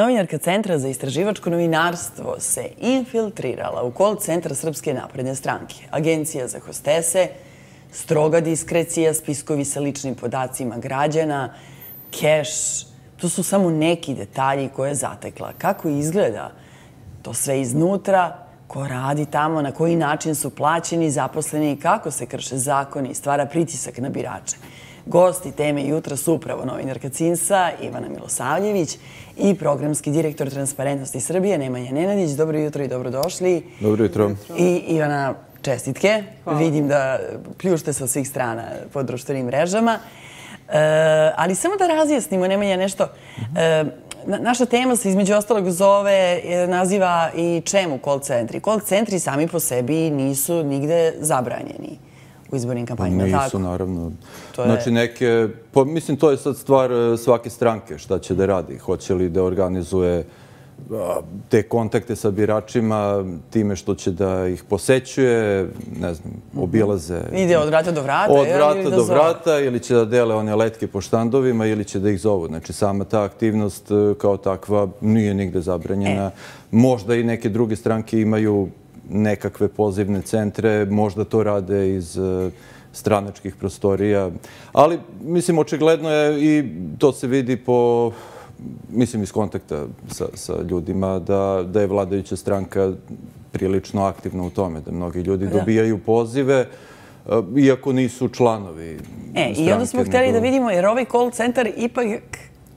Novinarka Centra za istraživačko novinarstvo se infiltrirala u kol centra Srpske napredne stranke. Agencija za hostese, stroga diskrecija, spiskovi sa ličnim podacima građana, keš, to su samo neki detalji koje je zatekla. Kako izgleda to sve iznutra, ko radi tamo, na koji način su plaćeni, zaposleni, kako se krše zakoni i stvara pritisak na birače. Gosti teme jutra su upravo novinarka CINSA, Ivana Milosavljević i programski direktor Transparentnosti Srbije, Nemanja Nenadić. Dobro jutro i dobrodošli. Dobro jutro. I Ivana, čestitke. Vidim da pljušte sa svih strana pod društvenim mrežama. E, ali samo da razjasnimo, Nemanja, nešto. E, naša tema se između ostalog zove, e, naziva i čemu call centri. Call centri sami po sebi nisu nigde zabranjeni u izbornim kampanjima. Pa nisu, naravno. Znači neke, mislim to je sad stvar e, svake stranke šta će da radi. Hoće li da organizuje te kontakte sa biračima time što će da ih posećuje, ne znam, mhm. obilaze... Ide od vrata do vrata? Od vrata do vrata ili će da dele one letke po štandovima ili će da ih zovu. Znači, sama ta aktivnost e, kao takva nije nigde zabranjena. E. Možda i neke druge stranke imaju nekakve pozivne centre, možda to rade iz e, stranačkih prostorija. Ali, mislim, očigledno je i to se vidi po mislim iz kontakta sa, sa ljudima da, da je vladajuća stranka prilično aktivna u tome, da mnogi ljudi dobijaju pozive, e, iako nisu članovi e, I onda smo htjeli da vidimo, jer ovaj call center ipak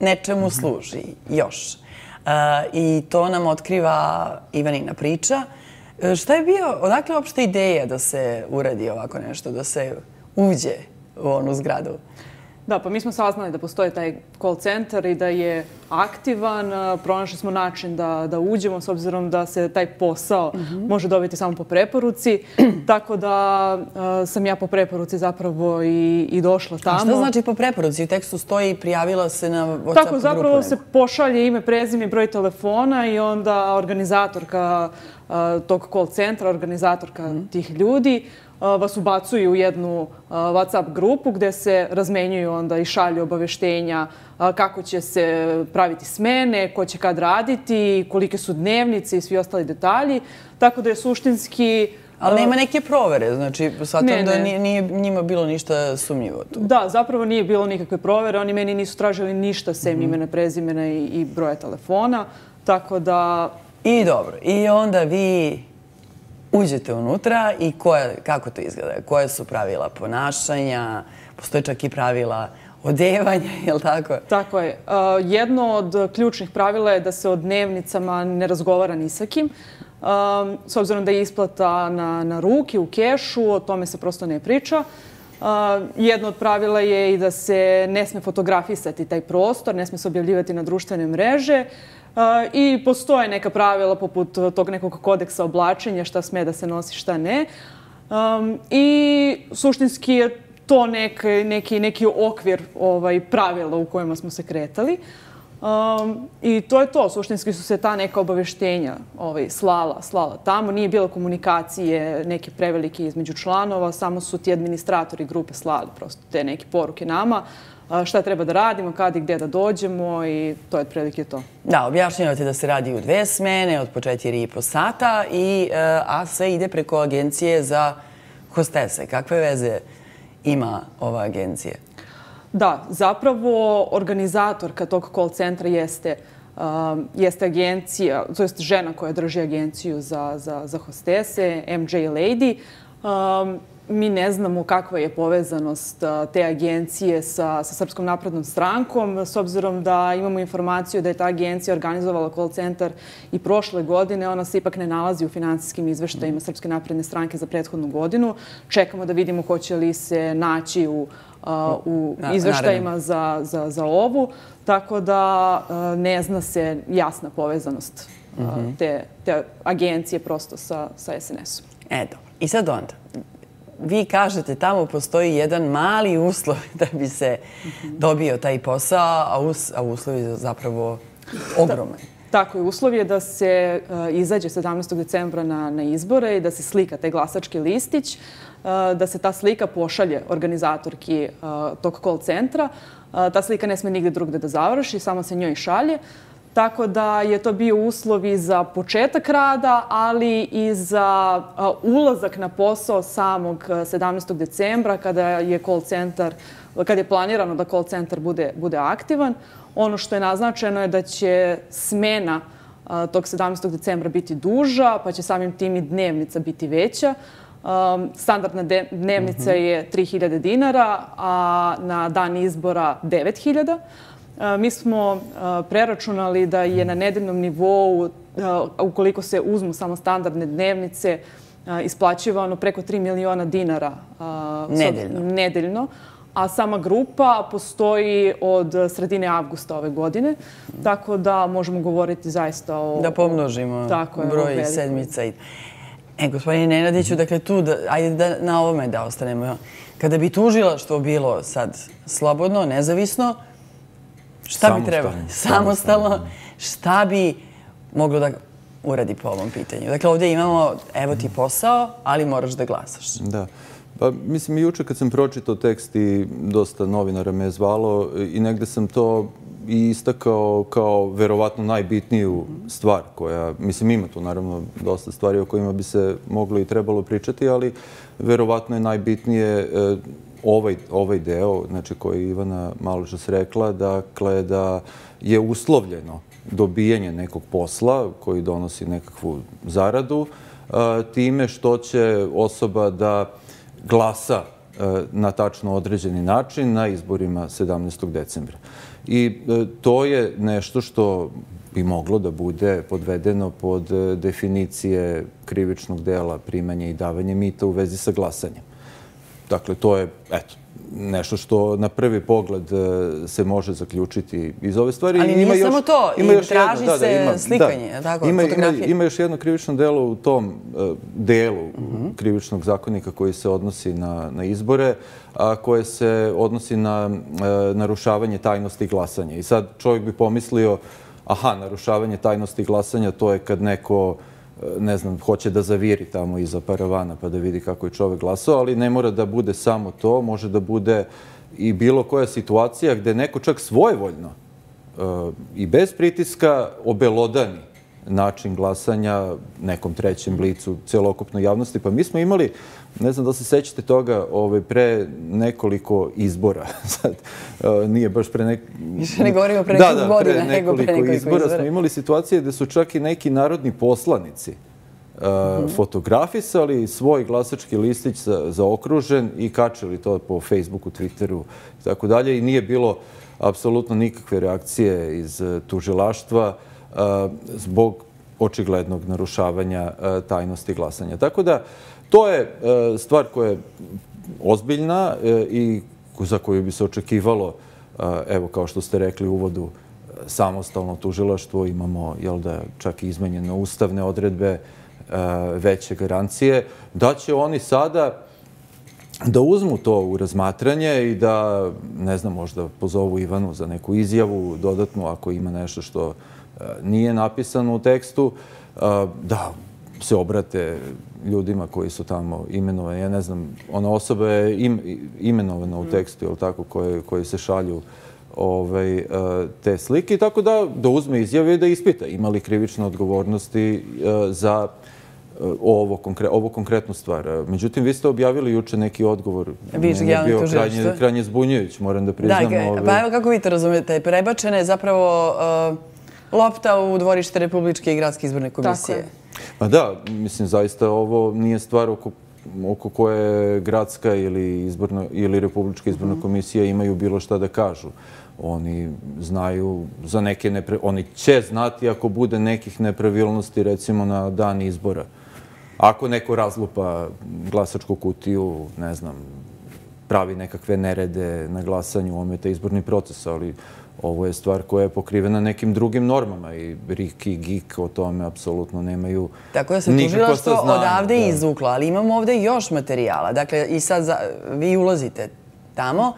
nečemu mhm. služi još. Uh, I to nam otkriva Ivanina priča. Uh, E, šta je bio, odakle uopšte ideja da se uradi ovako nešto, da se uđe u onu zgradu? Da, pa mi smo saznali da postoje taj call center i da je aktivan. Pronašli smo način da, da uđemo s obzirom da se taj posao mhm. može dobiti samo po preporuci. Tako da sam ja po preporuci zapravo i, i došla tamo. A što znači po preporuci? U tekstu stoji i prijavila se na WhatsApp grupu? Tako, zapravo se pošalje ime, prezime, broj telefona i onda organizatorka tog call centra, organizatorka mhm. tih ljudi, vas ubacuju u jednu WhatsApp grupu gde se razmenjuju onda i šalju obaveštenja kako će se praviti smene, ko će kad raditi, kolike su dnevnice i svi ostali detalji. Tako da je suštinski... Ali nema neke provere, znači shvatam da nije njima bilo ništa sumnjivo tu. Da, zapravo nije bilo nikakve provere. Oni meni nisu tražili ništa sem mhm. imena, prezimena i broja telefona. Tako da... I dobro. I onda vi uđete unutra i kako to izgleda? Koje su pravila ponašanja? Postoje čak i pravila odevanja, je li tako? Tako je. E, jedno od ključnih pravila je da se o dnevnicama ne razgovara ni sa kim. E, s obzirom da je isplata na ruki, u kešu, o tome se prosto ne priča. E, jedno od pravila je i da se ne sme fotografisati taj prostor, ne sme se objavljivati na društvene mreže. I postoje neka pravila poput e, tog nekog kodeksa oblačenja, šta sme da se nosi, šta ne. Um, I suštinski je to neki, neki okvir ovaj, pravila u kojima smo se kretali. Um, I to je to. Suštinski su se ta neka obaveštenja ovaj, slala, slala tamo. Nije bilo komunikacije neke prevelike između članova, samo su ti administratori grupe slali prosto te neke poruke nama šta treba da radimo, kada i gdje da dođemo i to je otprilike to. Da, objašnjavate da se radi u dve smene od po četiri i po sata, i, e, a sve ide preko agencije za hostese. Kakve veze ima ova agencija? Da, zapravo organizatorka tog call centra jeste jeste agencija, to je žena koja drži agenciju za, za, za hostese, MJ Lady mi ne znamo kakva je povezanost te agencije sa, sa Srpskom naprednom strankom, s obzirom da imamo informaciju da je ta agencija organizovala call center i prošle godine. Ona se ipak ne nalazi u finansijskim izveštajima Srpske napredne stranke za prethodnu godinu. Čekamo da vidimo hoće li se naći u, u izveštajima za, za, za ovu. Tako da ne zna se jasna povezanost mhm. te, te agencije prosto sa, sa SNS-om. E, dobro. I sad onda, vi kažete tamo postoji jedan mali uslov da bi se dobio taj posao, a uslov je zapravo ogroman. Tako je, uslov je da se uh, izađe 17. decembra na na izbore i da se slika taj glasački listić, uh, da se ta slika pošalje organizatorki uh, tog call centra. Ta slika ne sme nigde drugde da završi, samo se njoj šalje tako da je to bio uslov i za početak rada, ali i za ulazak na posao samog 17. decembra kada je call center, kada je planirano da call center bude, bude aktivan. Ono što je naznačeno je da će smena tog 17. decembra biti duža, pa će samim tim i dnevnica biti veća. Standardna dnevnica mhm. je 3000 dinara, a na dan izbora 9000. Mi smo preračunali da je na nedeljnom nivou, ukoliko se uzmu samo standardne dnevnice, isplaćivano preko 3 miliona dinara nedeljno. A sama grupa postoji od sredine avgusta ove godine, tako da možemo govoriti zaista o... Da pomnožimo broj sedmica. E, gospodine Nenadiću, dakle tu, ajde da na ovome da ostanemo. Kada bi tužila što bilo sad slobodno, nezavisno, Šta bi trebalo? Samostalno. Šta bi moglo da uradi po ovom pitanju? Dakle, ovdje imamo, evo ti posao, ali moraš da glasaš. Da. Pa, mislim, i juče kad sam pročitao tekst i dosta novinara me je zvalo i negde sam to i istakao kao verovatno najbitniju stvar koja, mislim, ima tu naravno dosta stvari o kojima bi se moglo i trebalo pričati, ali verovatno je najbitnije e, ovaj, ovaj deo, znači koji je Ivana maločas rekla, dakle da je uslovljeno dobijanje nekog posla koji donosi nekakvu zaradu, e, time što će osoba da glasa e, na tačno određeni način na izborima 17. decembra. I e, to je nešto što bi moglo da bude podvedeno pod e, definicije krivičnog dela primanja i davanja mita u vezi sa glasanjem. Dakle, to je, eto, nešto što na prvi pogled e, se može zaključiti iz ove stvari. Ali nije samo to, traži se slikanje, tako, fotografije. Ima još jedno krivično delo u tom e, delu mhm. krivičnog zakonika koji se odnosi na izbore, a koje se odnosi na e, narušavanje tajnosti glasanja. I sad čovjek bi pomislio, aha, narušavanje tajnosti glasanja, to je kad neko ne znam, hoće da zaviri tamo iza paravana pa da vidi kako je čovek glasao, ali ne mora da bude samo to, može da bude i bilo koja situacija gde neko čak svojevoljno e, i bez pritiska obelodani način glasanja nekom trećem licu celokupnoj javnosti. Pa mi smo imali, ne znam da se sećate toga, ovaj, pre nekoliko izbora. Sad, e, nije baš pre nek... Više ne govorimo pre nekog godina, nego pre nekoliko izbora. Smo imali situacije gde su čak i neki narodni poslanici e, mhm. fotografisali svoj glasački listić zaokružen i kačili to po Facebooku, Twitteru i tako dalje. I nije bilo apsolutno nikakve reakcije iz tužilaštva Eh, zbog očiglednog narušavanja eh, tajnosti glasanja. Tako da, to je eh, stvar koja je ozbiljna i za koju bi se očekivalo, evo kao što ste rekli u uvodu, samostalno tužilaštvo, imamo jel da, čak i izmenjene ustavne odredbe, veće garancije, da će oni sada da uzmu to u razmatranje i da, ne znam, možda pozovu Ivanu za neku izjavu dodatnu ako ima nešto što nije napisano u tekstu, da se obrate ljudima koji su tamo imenovani. Ja ne znam, ona osoba je imenovana u tekstu, ili tako, koji se šalju ovaj, te slike. Tako da da uzme izjave i da ispita ima li krivične odgovornosti za ovo konkretnu stvar. Međutim, vi ste objavili juče neki odgovor. Viš, ja bio krajnje zbunjujuć, moram da priznam. Da, ovaj. pa evo kako vi to razumijete. Prebačene je zapravo lopta u dvorište Republičke i Gradske izborne komisije. Pa da, mislim, zaista ovo nije stvar oko koje Gradska ili Republička izborna mhm. komisija imaju bilo šta da kažu. Oni znaju za neke nepravilnosti, oni će znati ako bude nekih nepravilnosti, recimo na dan izbora. Ako neko razlupa glasačku kutiju, ne znam, pravi nekakve nerede na glasanju, ometa izborni proces, ali ovo je stvar koja je pokrivena nekim drugim normama i Rik i Gik o tome apsolutno nemaju nikakvo saznanje. Tako da se tužila što odavde izvukla, ali imamo ovde još materijala. Dakle, i sad vi ulazite tamo,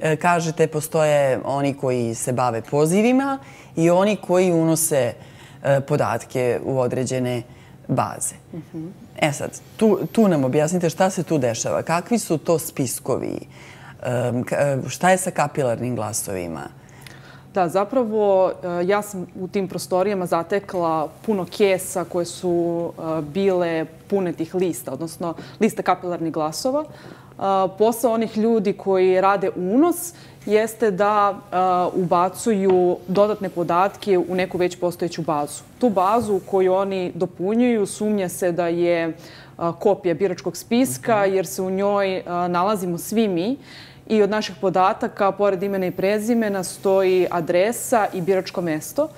e, kažete postoje oni koji se bave pozivima i oni koji unose e, podatke u određene baze. E sad, tu nam objasnite šta se tu dešava. Kakvi su to spiskovi? E, šta je sa kapilarnim glasovima? Da, zapravo e, ja sam u tim prostorijama zatekla puno kesa koje su e, bile pune tih lista, odnosno lista kapilarnih glasova. Posao onih ljudi koji rade unos jeste da ubacuju dodatne podatke u neku već postojeću bazu. Tu bazu koju oni dopunjuju sumnja se da je kopija biračkog spiska jer se u njoj nalazimo svi mi i od naših podataka, pored imena i prezimena, stoji adresa i biračko mesto.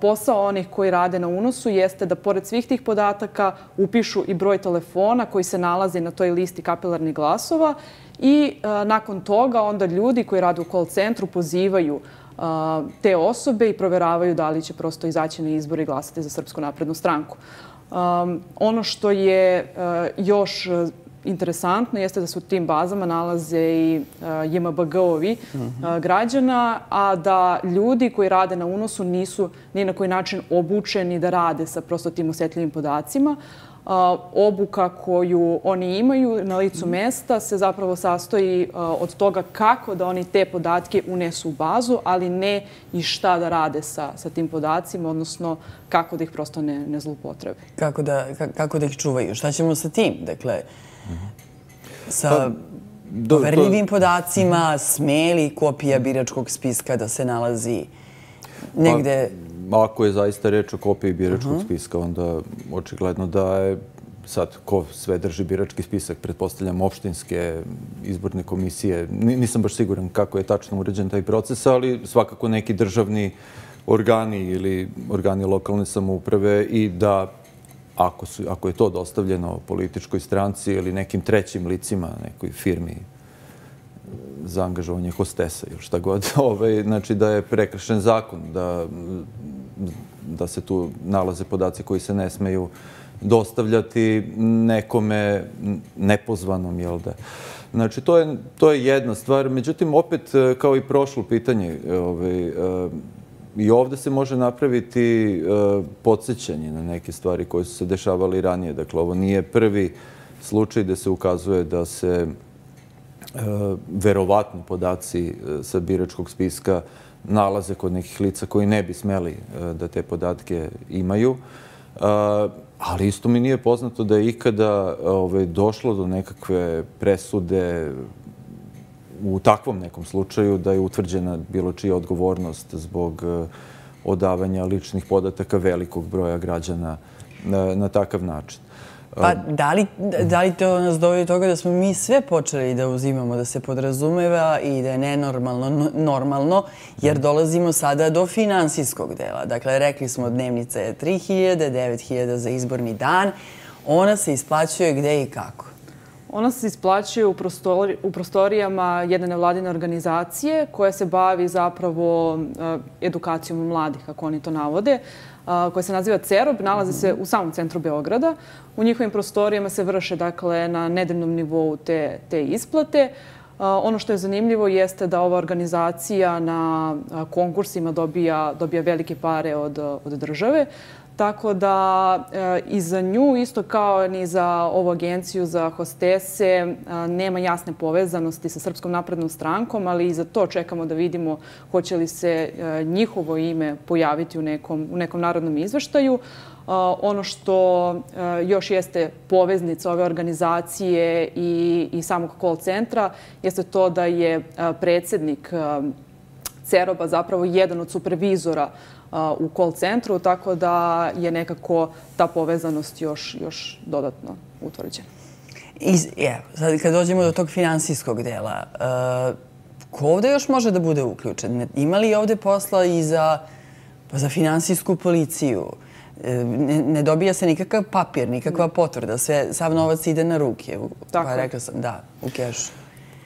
Posao onih koji rade na unosu jeste da pored svih tih podataka upišu i broj telefona koji se nalazi na toj listi kapilarnih glasova i nakon toga onda ljudi koji rade u call centru pozivaju te osobe i proveravaju da li će prosto izaći na izbor i glasati za Srpsku naprednu stranku. Ono što je još interesantno jeste da se u tim bazama nalaze i JMBG-ovi građana, a da ljudi koji rade na unosu nisu ni na koji način obučeni da rade sa prosto tim osjetljivim podacima. Obuka koju oni imaju na licu mesta se zapravo sastoji od toga kako da oni te podatke unesu u bazu, ali ne i šta da rade sa tim podacima, odnosno kako da ih prosto ne zlupotrebe. Kako da ih čuvaju? Šta ćemo sa tim? Dakle, sa poverljivim pa, podacima, smeli kopija biračkog spiska da se nalazi negde... Pa, ako je zaista reč o kopiji biračkog mhm. spiska, onda očigledno da je sad ko sve drži birački spisak, pretpostavljam opštinske izborne komisije. Nisam baš siguran kako je tačno uređen taj proces, ali svakako neki državni organi ili organi lokalne samouprave i da ako, su, ako je to dostavljeno političkoj stranci ili nekim trećim licima, nekoj firmi za angažovanje hostesa ili šta god, ovaj, znači da je prekršen zakon, da, da se tu nalaze podaci koji se ne smeju dostavljati nekome nepozvanom, jel da? Znači, to je, to je jedna stvar. Međutim, opet, e, kao i prošlo pitanje, ovaj, e, I ovde se može napraviti e, podsjećanje na neke stvari koje su se dešavali ranije. Dakle, ovo nije prvi slučaj da se ukazuje da se e, verovatni podaci e, sa biračkog spiska nalaze kod nekih lica koji ne bi smeli e, da te podatke imaju. E, ali isto mi nije poznato da je ikada ove, došlo do nekakve presude u takvom nekom slučaju da je utvrđena bilo čija odgovornost zbog e, odavanja ličnih podataka velikog broja građana na takav način. Pa da li, da li to nas dovodi toga da smo mi sve počeli da uzimamo, da se podrazumeva i da je nenormalno, normalno, jer dolazimo sada do finansijskog dela. Dakle, rekli smo dnevnica je 3000, 9000 za izborni dan. Ona se isplaćuje gde i kako? Ona se isplaćuje u, prostori, u prostorijama jedne nevladine organizacije koja se bavi zapravo e, edukacijom mladih, kako oni to navode, e, koja se naziva CEROB, nalazi se u samom centru Beograda. U njihovim prostorijama se vrše dakle, na nedeljnom nivou te, te isplate. E, ono što je zanimljivo jeste da ova organizacija na konkursima dobija, dobija velike pare od, od države. Tako da e, i za nju, isto kao ni za ovu agenciju za hostese, e, nema jasne povezanosti sa Srpskom naprednom strankom, ali i za to čekamo da vidimo hoće li se e, njihovo ime pojaviti u nekom, u nekom narodnom izveštaju. E, ono što e, još jeste poveznica ove organizacije i, i samog call centra jeste to da je e, predsjednik Ceroba zapravo jedan od supervizora u call centru, tako da je nekako ta povezanost još, još dodatno utvrđena. I, je, sad kad dođemo do tog finansijskog dela, uh, ko ovde još može da bude uključen? Ima li ovde posla i za, pa za finansijsku policiju? E, ne, ne dobija se nikakav papir, nikakva potvrda, sve, sav novac ide na ruke. Tako. Pa rekla sam, da, u kešu.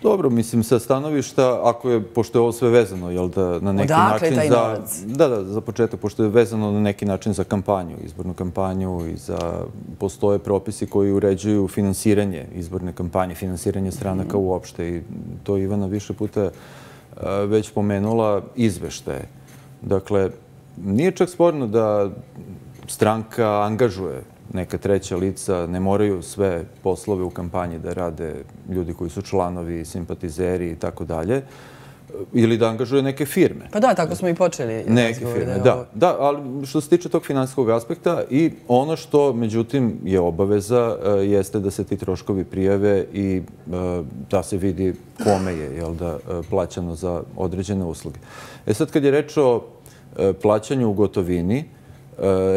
Dobro, mislim, sa stanovišta, ako je, pošto je ovo sve vezano, jel da, na neki Odakle način taj za... Novac? Da, da, za početak, pošto je vezano na neki način za kampanju, izbornu kampanju i za... Postoje propisi koji uređuju finansiranje izborne kampanje, finansiranje stranaka mm. uopšte i to Ivana više puta e, već pomenula izveštaje. Dakle, nije čak sporno da stranka angažuje neka treća lica, ne moraju sve poslove u kampanji da rade ljudi koji su članovi, simpatizeri i tako dalje. ili da angažuje neke firme. Pa da, tako smo i počeli. Neke firme, da. Da, ali što se tiče tog finansijskog aspekta i ono što, međutim, je obaveza, e, jeste da se ti troškovi prijave i e, da se vidi kome je jel, da, e, plaćano za određene usluge. E sad, kad je reč o plaćanju u gotovini,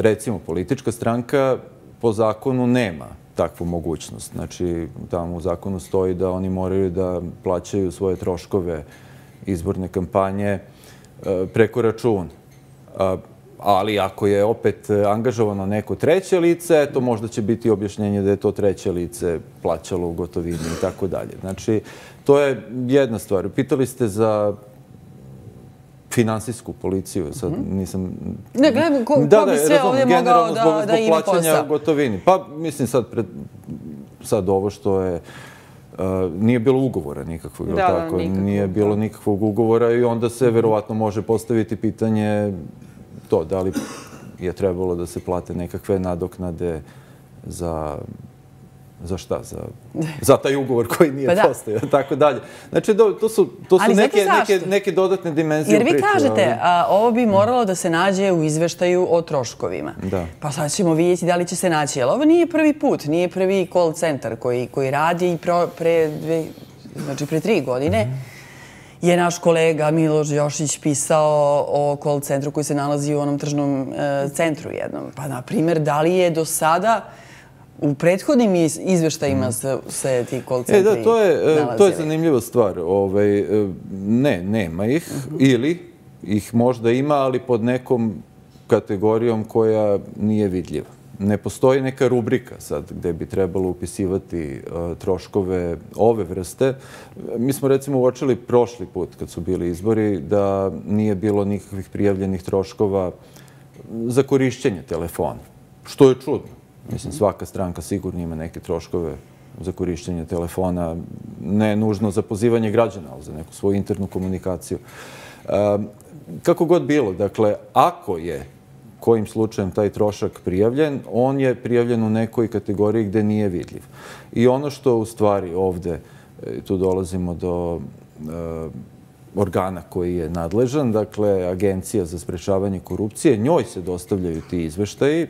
recimo, politička stranka po zakonu nema takvu mogućnost. Znači, tamo u zakonu stoji da oni moraju da plaćaju svoje troškove izborne kampanje e, preko računa. E, ali ako je opet angažovano neko treće lice, to možda će biti objašnjenje da je to treće lice plaćalo u gotovini i tako dalje. Znači, to je jedna stvar. Pitali ste za finansijsku policiju. Sad mhm. nisam... Ne, gledam, ko, ko bi sve ovdje mogao da, da ima posao? Generalno, zbog gotovini. Pa, mislim, sad, pred, sad ovo što je... Uh, nije bilo ugovora nikakvog, da, tako? Nikakvog, nije bilo da. nikakvog ugovora i onda se verovatno može postaviti pitanje to, da li je trebalo da se plate nekakve nadoknade za za šta? Za, za taj ugovor koji nije pa postao. Tako dalje. Znači, do, to su, to su neke, neke, neke dodatne dimenzije Jer vi kažete, a, ovo bi moralo da se nađe u izveštaju o troškovima. Da. Pa sad ćemo vidjeti da li će se naći. Jer ovo nije prvi put, nije prvi call center koji, koji radi i pro, pre, dve, znači pre tri godine. Mm -hmm je naš kolega Miloš Jošić pisao o call centru koji se nalazi u onom tržnom e, centru jednom. Pa, na primjer, da li je do sada U prethodnim izveštajima se ti call centri. E, da, to je, e, to je zanimljiva stvar. Ovaj, e, ne, nema ih. Mhm. Ili ih možda ima, ali pod nekom kategorijom koja nije vidljiva. Ne postoji neka rubrika sad gde bi trebalo upisivati e, troškove ove vrste. Mi smo recimo uočili prošli put kad su bili izbori da nije bilo nikakvih prijavljenih troškova za korišćenje telefona. Što je čudno. Mislim, svaka stranka sigurno ima neke troškove za korištenje telefona, ne nužno za pozivanje građana, ali za neku svoju internu komunikaciju. Kako god bilo, dakle, ako je kojim slučajem taj trošak prijavljen, on je prijavljen u nekoj kategoriji gde nije vidljiv. I ono što u stvari ovde, e, tu dolazimo do e, organa koji je nadležan, dakle, Agencija za sprečavanje korupcije, njoj se dostavljaju ti izveštaji, e,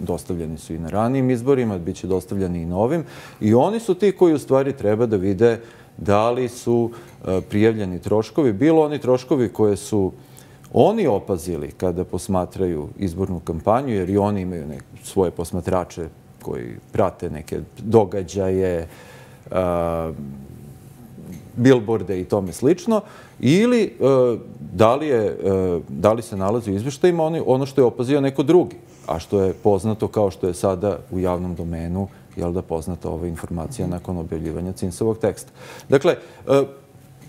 dostavljeni su i na ranijim izborima, bit će dostavljeni i novim. I oni su ti koji u stvari treba da vide da li su e, prijavljeni troškovi, bilo oni troškovi koje su oni opazili kada posmatraju izbornu kampanju, jer i oni imaju svoje posmatrače koji prate neke događaje, e, bilborde i tome slično, ili e, da li, je, da li se nalazi u izveštajima ono što je opazio neko drugi a što je poznato kao što je sada u javnom domenu, jel da poznata ova informacija nakon objavljivanja cinsovog teksta. Dakle, e,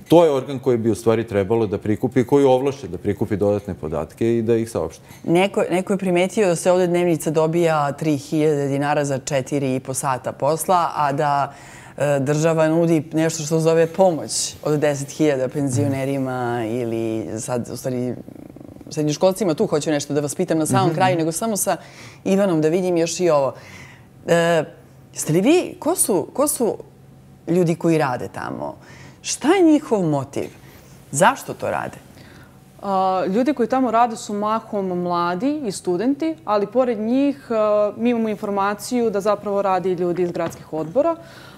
to je organ koji bi u stvari trebalo da prikupi, koji ovlaše da prikupi dodatne podatke i da ih saopšte. Neko, neko je primetio da se ovdje dnevnica dobija 3000 dinara za 4,5 sata posla, a da e, država nudi nešto što zove pomoć od 10.000 penzionerima ili sad, u stvari, srednjoškolcima, tu hoću nešto da vas pitam na samom mhm. kraju, nego samo sa Ivanom da vidim još i ovo. E, jeste li vi, ko su, ko su ljudi koji rade tamo? Šta je njihov motiv? Zašto to rade? Ljudi koji tamo rade su mahom mladi i studenti, ali pored njih mi imamo informaciju da zapravo radi ljudi iz gradskih odbora,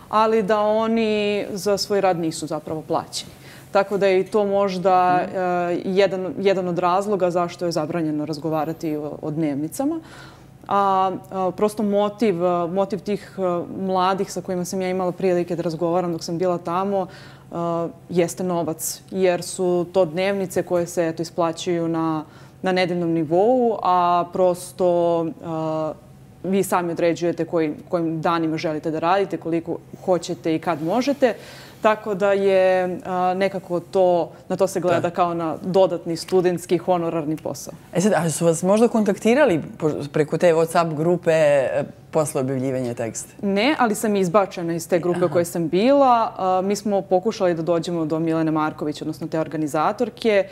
ali da oni za svoj rad nisu zapravo plaćeni. Tako da je i to možda eh, jedan, jedan od razloga zašto je zabranjeno razgovarati o, o dnevnicama. A, prosto motiv, motiv tih mladih sa kojima sam ja imala prilike da razgovaram dok sam bila tamo jeste novac. Jer su to dnevnice koje se eto, isplaćuju na, na nedeljnom nivou, a prosto vi sami određujete koji, kojim danima želite da radite, koliko hoćete i kad možete. Tako da je nekako to, na to se gleda kao na dodatni studentski honorarni posao. E sad, a su vas možda kontaktirali preko te WhatsApp grupe e, posle objavljivanja teksta? Ne, ali sam izbačena iz te grupe u kojoj sam bila. Mi smo pokušali da dođemo do Milene Marković, odnosno te organizatorke.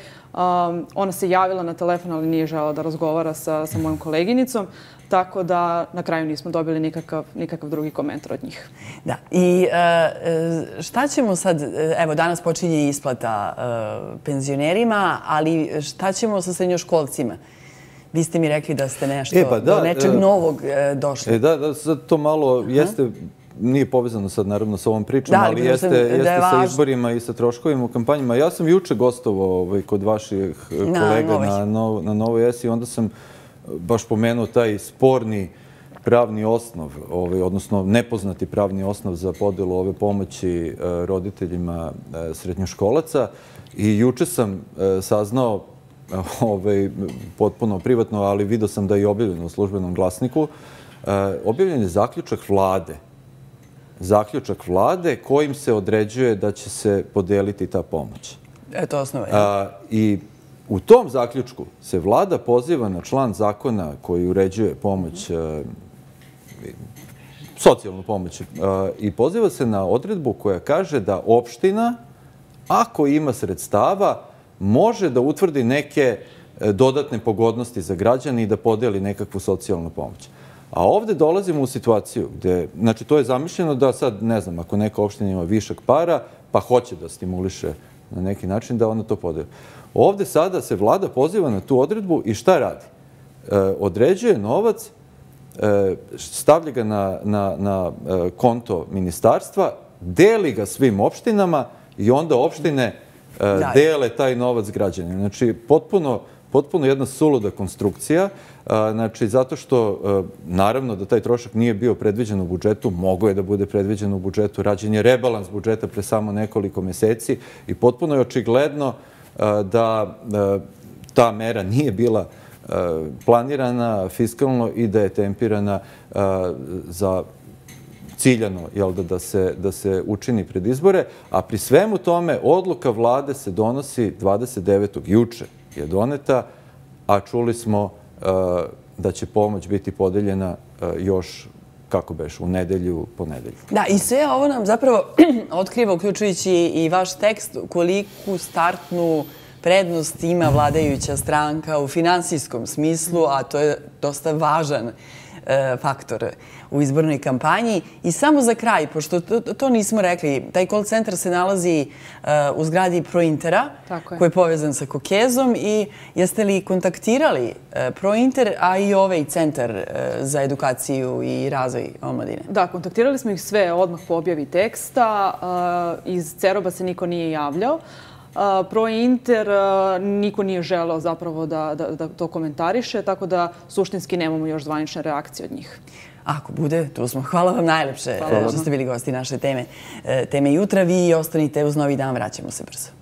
Ona se javila na telefon, ali nije žela da razgovara sa, sa mojom koleginicom. Tako da na kraju nismo dobili nikakav, nikakav drugi komentar od njih. Da. I uh, šta će ćemo sad, e, evo danas počinje isplata e, penzionerima, ali šta ćemo sa srednjoškolcima? Vi ste mi rekli da ste nešto e, pa da, do nečeg e, novog e, došli. E, da, da, sad to malo jeste, nije povezano sad naravno sa ovom pričom, da, ali jeste, jeste sa izborima i sa troškovima u kampanjima. Ja sam juče gostovao ovaj, kod vaših kolega na, na, na Novoj S i onda sam baš pomenuo taj sporni pravni osnov, ovaj, odnosno nepoznati pravni osnov za podelu ove pomoći e, roditeljima e, srednjoškolaca. I juče sam e, saznao, ovaj, potpuno privatno, ali vidio sam da je objavljeno u službenom glasniku, objavljen je zaključak vlade. Zaključak vlade kojim se određuje da će se podeliti ta pomoć. Eto osnova. I u tom zaključku se vlada poziva na član zakona koji uređuje pomoć socijalnu pomoć. E, I poziva se na odredbu koja kaže da opština, ako ima sredstava, može da utvrdi neke e, dodatne pogodnosti za građani i da podeli nekakvu socijalnu pomoć. A ovde dolazimo u situaciju gde, znači to je zamišljeno da sad, ne znam, ako neka opština ima višak para, pa hoće da stimuliše na neki način da ona to podeli. Ovde sada se vlada poziva na tu odredbu i šta radi? E, određuje novac stavlja ga na, na, na e, konto ministarstva, deli ga svim opštinama i onda opštine e, dele taj novac građanima. Znači, potpuno, potpuno jedna suluda konstrukcija, znači, zato što, naravno, da taj trošak nije bio predviđen u budžetu, mogo je da bude predviđen u budžetu, rađen je rebalans budžeta pre samo nekoliko meseci i potpuno je očigledno da ta mera nije bila Eh, planirana fiskalno i da je tempirana eh, za ciljano da se, da se učini pred izbore, a pri svemu tome odluka vlade se donosi 29. juče je doneta, a čuli smo eh, da će pomoć biti podeljena još kako beš, u nedelju, po nedelju. Da, i sve ovo nam zapravo otkriva, uključujući i vaš tekst, koliku startnu prednost ima vladajuća stranka u finansijskom smislu, a to je dosta važan e, faktor u izbornoj kampanji. I samo za kraj, pošto to nismo rekli, taj call center se nalazi e, u zgradi Prointera, koji je povezan sa Kokezom i jeste li kontaktirali e, Prointer, a i ovaj centar za edukaciju i razvoj omladine? Da, kontaktirali smo ih sve odmah po objavi teksta. Iz Ceroba se niko nije javljao. Pro Inter niko nije želeo zapravo da, da, da to komentariše, tako da suštinski nemamo još zvanične reakcije od njih. Ako bude, tu smo. Hvala vam najlepše Hvala. što ste bili gosti naše teme. E, teme jutra. Vi ostanite uz novi dan, vraćamo se brzo.